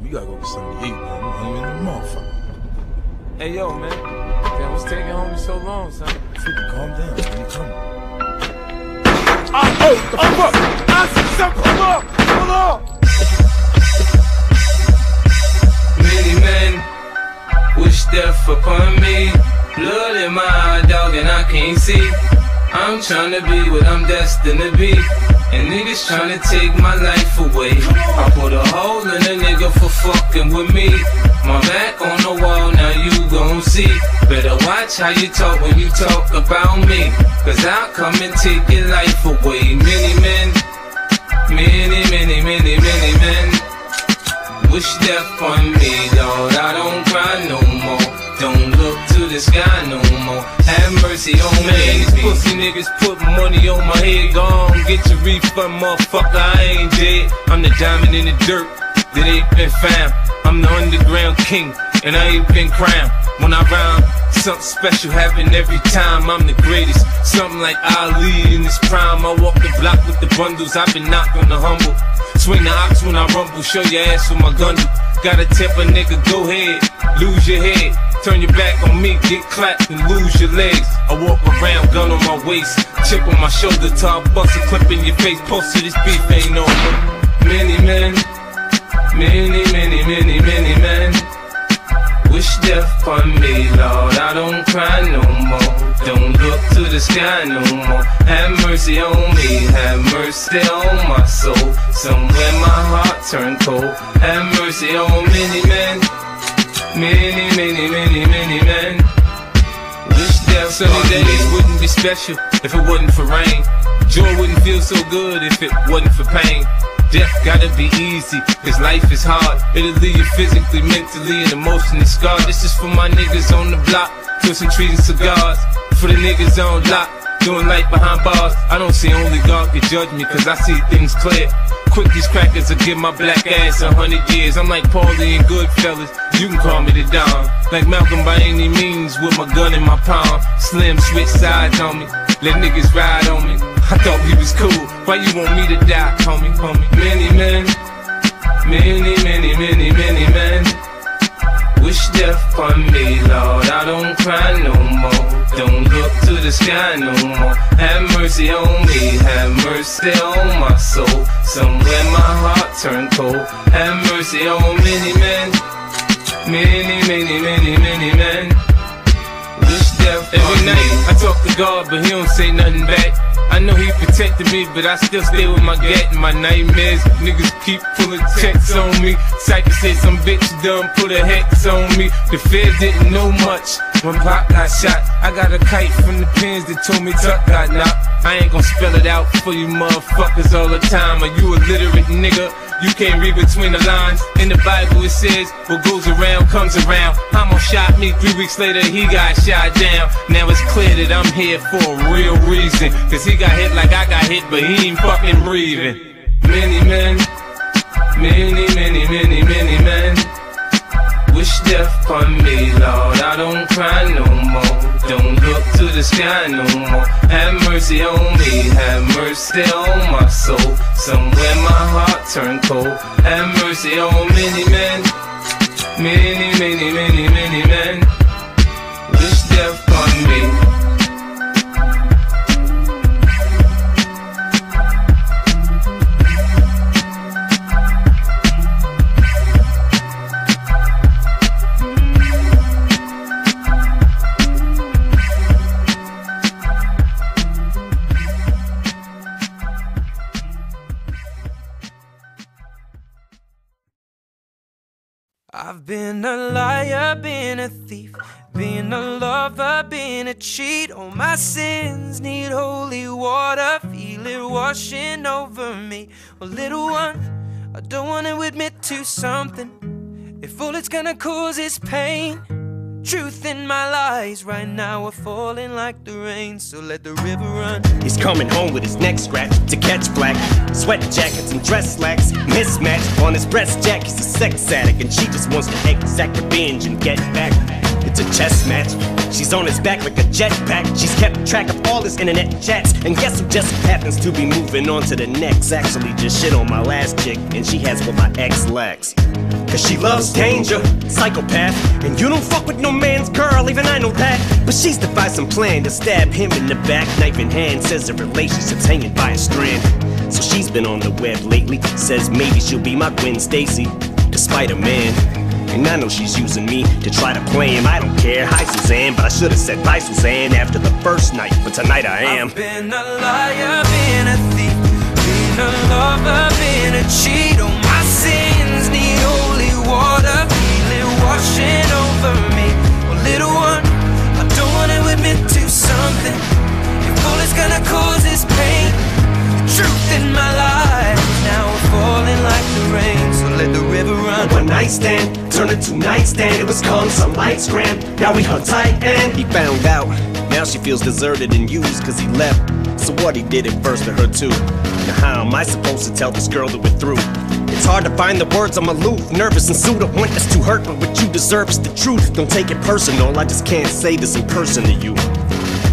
man. We gotta go get something to eat, man. I'm hungry in the motherfucker. Hey, yo, man. Damn, what's taking homie so long, son? 50, calm down. When you coming? Ah, oh, oh, up! I see something, hold on! Hold on! Many men wish death upon me. Blood in my eye, dog, and I can't see. I'm trying to be what I'm destined to be. And niggas trying to take my life away. I put a hole in a nigga for fucking with me. My back on the wall, now you gon' see. Better watch how you talk when you talk about me. Cause I'll come and take your life away. Many men, many, many, many, many men wish death on me, Lord. I don't cry no more. Don't look to the sky no Have mercy on me. These pussy niggas put money on my head. Gone, get your refund, motherfucker. I ain't dead. I'm the diamond in the dirt that ain't been found. I'm the underground king, and I ain't been crowned. When I rhyme, something special happen every time. I'm the greatest. Something like Ali in his prime. I walk the block with the bundles. I've been knocked on the humble. Swing the ox when I rumble. Show your ass with my gun. Gotta tip a nigga, go ahead, lose your head. Turn your back on me, get clapped and lose your legs. I walk around, gun on my waist, chip on my shoulder, top bust a clip in your face. Post to this beef ain't over. Many men, many, many, many, many men wish death on me, Lord. I don't cry no more. Don't look to the sky no more. Have mercy on me, have mercy on my soul. Somewhere my heart turned cold. Have mercy on many men, many, many, many, many men. Wish death Sunny days wouldn't be special if it wasn't for rain. Joy wouldn't feel so good if it wasn't for pain. Death gotta be easy, cause life is hard. It'll leave you physically, mentally, and emotionally scarred. This is for my niggas on the block, twisting trees and cigars. For the niggas on lock, doing life behind bars. I don't see only God can judge me, cause I see things clear. Quick, these crackers will give my black ass a hundred years. I'm like Paulie and Goodfellas, you can call me the Don. Like Malcolm by any means, with my gun in my palm. Slim switch sides on me, let niggas ride on me. I thought we was cool. Why you want me to die, homie, homie? Many men, many, many, many, many men wish death upon me, Lord. I don't cry no more. Don't look to the sky no more. Have mercy on me, have mercy on my soul. Somewhere my heart turned cold. Have mercy on many men, many, many, many, many men. Wish death Every night I talk to God, but He don't say nothing back. I know he protected me, but I still stay with my gat and my nightmares. Niggas keep pulling checks on me. Cypher said some bitch done put a hex on me. The feds didn't know much when Pop got shot. I got a kite from the pins that told me Tuck got knocked. I ain't gon' spell it out for you motherfuckers all the time. Are you illiterate nigga? You can't read between the lines. In the Bible it says, what goes around comes around. Homo shot me, three weeks later he got shot down. Now it's clear that I'm here for a real reason. Cause he got hit like I got hit, but he ain't fucking breathing. Many men, many, many, many, many men wish death upon me, Lord. I don't cry no more. Don't look to the sky no more. Have mercy on me, have mercy on my soul. Cold. Have mercy on many men, many, many, many, many men. Wish death upon me. I've been a liar, been a thief, been a lover, been a cheat. All my sins need holy water, feel it washing over me. Well, little one, I don't want to admit to something. If all it's gonna cause is pain, truth in my lies right now are falling like the rain. So let the river run. He's coming home with his neck scratched to catch black. Sweat jackets and dress slacks. Mismatch on his breast jack. He's a sex addict and she just wants to exact revenge and get back. It's a chess match. She's on his back like a jetpack. She's kept track of all his internet chats. And guess who just happens to be moving on to the next? Actually, just shit on my last chick, and she has what my ex lacks. Cause she loves danger, psychopath. And you don't fuck with no man's girl, even I know that. But she's devised some plan to stab him in the back, knife in hand. Says the relationship's hanging by a strand. So she's been on the web lately. Says maybe she'll be my Gwen Stacy, the Spider Man. And I know she's using me to try to play him. I don't care. Hi, Suzanne, but I should have said bye, Suzanne, after the first night. But tonight I am. I've been a liar, been a thief, been a lover, been a cheat. Oh, holy water, feel it washing over me. Well, little one, I don't wanna admit to something. If all it's gonna cause is pain, the truth in my life now we're falling like the rain. So let the river run. One night stand turned into nightstand. It was calm, some lights grand. Now we hung tight and he found out. Now she feels deserted and used cause he left. So what he did it first to her too. Now how am I supposed to tell this girl that we're through? It's hard to find the words, I'm aloof, nervous and. I want this to hurt, but what you deserve is the truth. Don't take it personal, I just can't say this in person to you.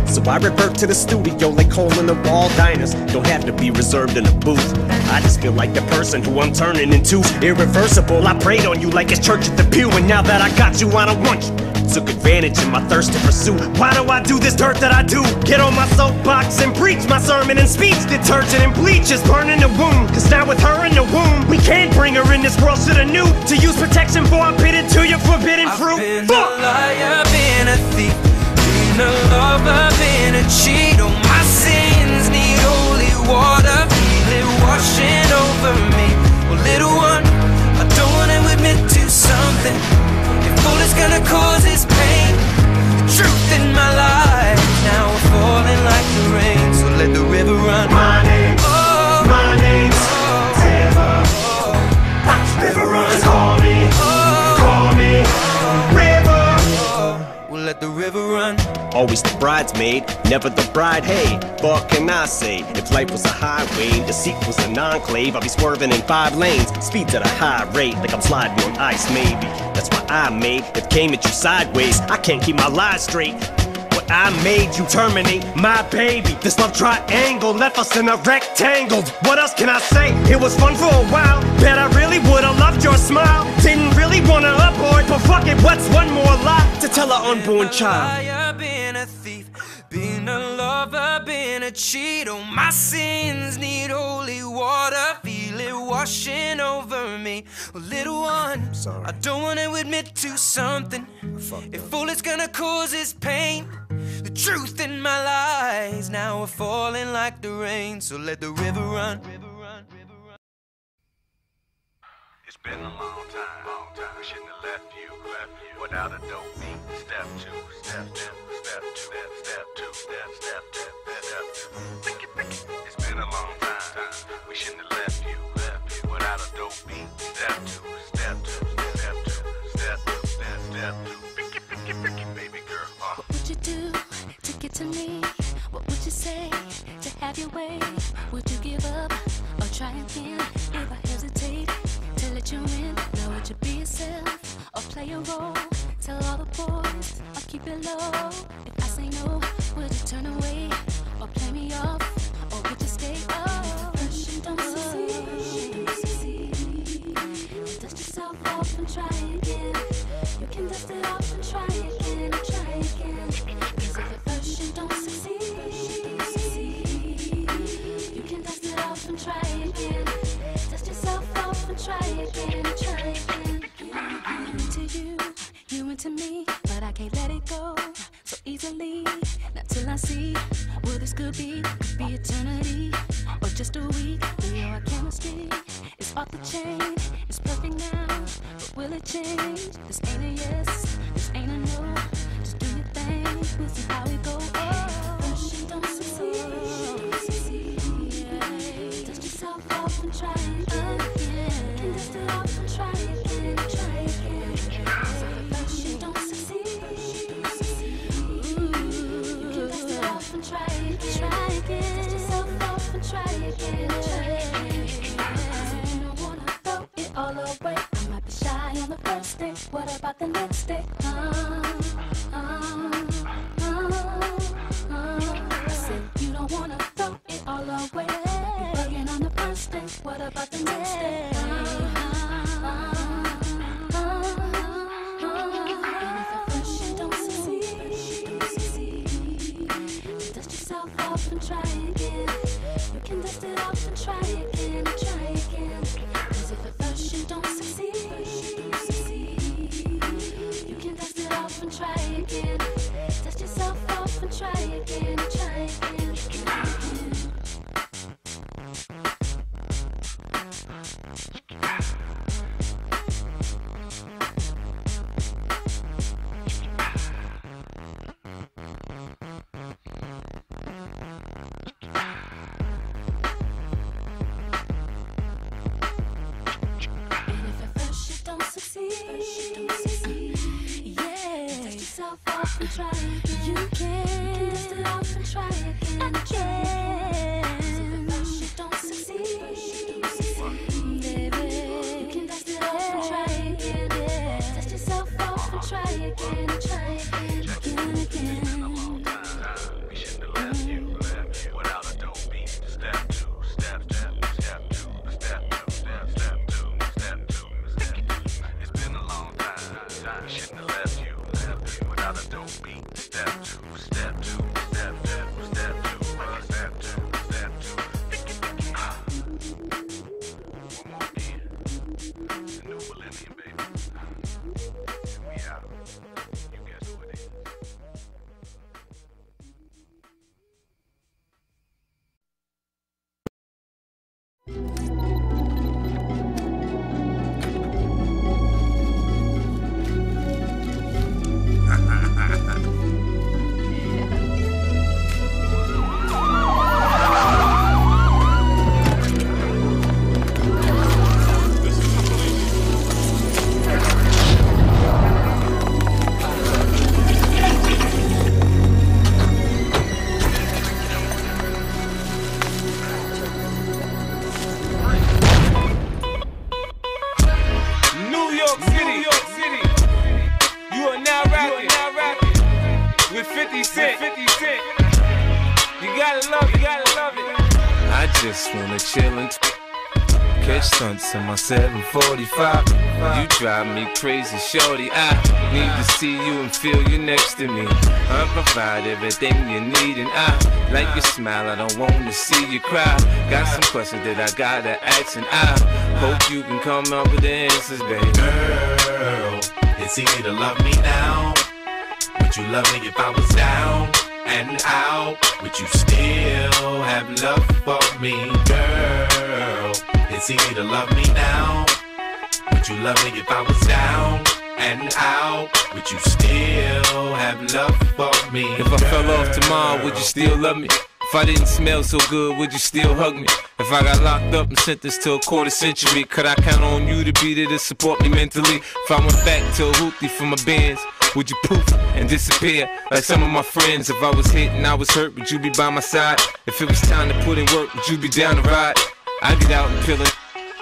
So I revert to the studio like hole in the wall diners. Don't have to be reserved in a booth. I just feel like the person who I'm turning into. Irreversible, I prayed on you like it's church at the pew. And now that I got you, I don't want you. Took advantage of my thirst to pursue. Why do I do this dirt that I do? Get on my soapbox and preach my sermon and speech. Detergent and bleach is burning the wound. Cause now with her in the womb, we can't bring her in this world. Shoulda knew to use protection for I pitted to your forbidden I've fruit. been Fuck! a liar, been a thief, been a lover, been a cheat. Oh, my sins need holy water, feel it washing over me. Well, little one, I don't wanna admit to something. If all it's gonna cause is pain, the truth in my life now we're falling like the rain. So let the river run. Always the bridesmaid, never the bride. Hey, what can I say? If life was a highway, the seat was an enclave, I'd be swerving in five lanes, speeds at a high rate, like I'm sliding on ice, maybe. That's why I made it came at you sideways. I can't keep my lies straight. But I made you terminate my baby. This love triangle left us in a rectangle. What else can I say? It was fun for a while. Bet I really would've loved your smile. Didn't really wanna abort, but fuck it, what's one more lie to tell an unborn child? Lover, been a cheat. Oh, my sins need holy water, feel it washing over me. Oh, little one. I don't wanna admit to something. If all it's gonna cause is pain, the truth in my lies now we're falling like the rain. So let the river run. River run, river run. It's been a long time, long time. We shouldn't have left you, left you without a dope beat. Step two, step two, step two, step, two, step, step, step, step, step two. Think it, think it. It's been a long time. We shouldn't have left you, left you without a dope beat. Step two, step two, step two, step two, step, step two. Think it, think it, think it, baby girl. Uh. What would you do to get to me? What would you say to have your way? Would you give up try again? If I hesitate to let you in, now would you be yourself or play a role? Tell all the boys or keep it low. If I say no, would you turn away or play me off? Or would you stay? Oh, you don't succeed. Dust yourself off and try again. You can dust it off and try again, try again, try again. on the first day. What about the next day? Uh, uh, uh, I said you don't wanna throw it all away. Bugging on the first day. What about the next day? And try again. You can dust it off and try again, try again. Cause if at first you don't succeed. Try again. Dust yourself off and try again, try again, and try. You can dust it off and try again, again. 'Cause if you don't succeed, baby, you can it and try again. Yourself off and try again, try again, 745. You drive me crazy, shorty. I need to see you and feel you next to me. I provide everything you need, and I like your smile. I don't wanna see you cry. Got some questions that I gotta ask, and I hope you can come up with the answers, baby. Girl, it's easy to love me now. Would you love me if I was down and out? Would you still have love for me, girl? It's easy to love me now. Would you love me if I was down and out? Would you still have love for me? If I fell off tomorrow, would you still love me? If I didn't smell so good, would you still hug me? If I got locked up and sentenced to a quarter century, could I count on you to be there to support me mentally? If I went back to a hoopty for my bands, would you poof and disappear like some of my friends? If I was hit and I was hurt, would you be by my side? If it was time to put in work, would you be down to ride? I get out and pillin',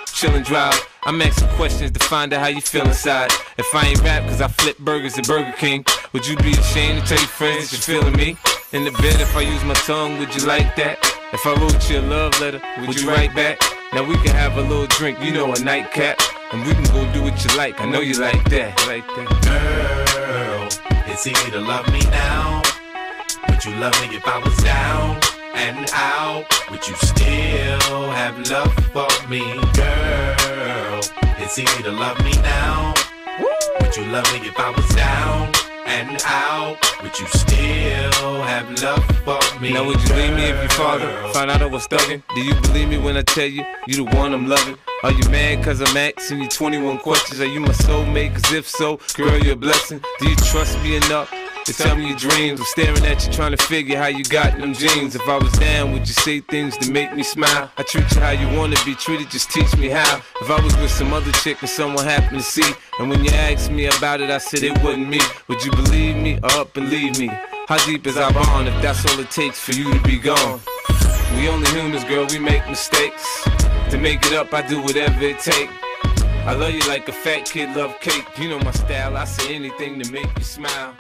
chillin' drive. I'm asking questions to find out how you feel inside. If I ain't rap cause I flip burgers at Burger King, would you be ashamed to tell your friends you're feeling me? In the bed, if I use my tongue, would you like that? If I wrote you a love letter, would you write back? Now we can have a little drink, you know, a nightcap. And we can go do what you like, I know you like that. Like that. Girl, it's easy to love me now. Would you love me if I was down and out? Would you still have love for me, girl? It's easy to love me now. Would you love me if I was down and out? Would you still have love for me? Now would you leave me if your father found out I was thugging? Do you believe me when I tell you you the one I'm loving? Are you mad cause I'm asking you 21 questions? Are you my soulmate? Cause if so, girl, you're a blessing. Do you trust me enough? To tell me your dreams, I'm staring at you trying to figure how you got them jeans. If I was down, would you say things to make me smile? I treat you how you wanna be treated, just teach me how. If I was with some other chick and someone happened to see, and when you asked me about it, I said it wasn't me. Would you believe me or up and leave me? How deep is our bond if that's all it takes for you to be gone? We only humans, girl, we make mistakes. To make it up, I do whatever it takes. I love you like a fat kid love cake. You know my style, I say anything to make you smile.